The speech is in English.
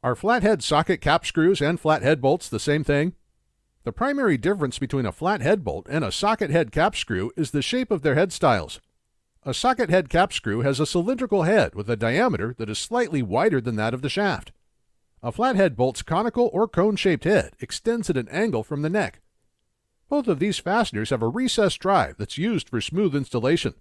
Are flathead socket cap screws and flathead bolts the same thing? The primary difference between a flathead bolt and a socket head cap screw is the shape of their head styles. A socket head cap screw has a cylindrical head with a diameter that is slightly wider than that of the shaft. A flathead bolt's conical or cone shaped head extends at an angle from the neck. Both of these fasteners have a recessed drive that's used for smooth installation.